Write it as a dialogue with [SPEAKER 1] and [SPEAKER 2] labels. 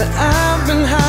[SPEAKER 1] that I've been hiding.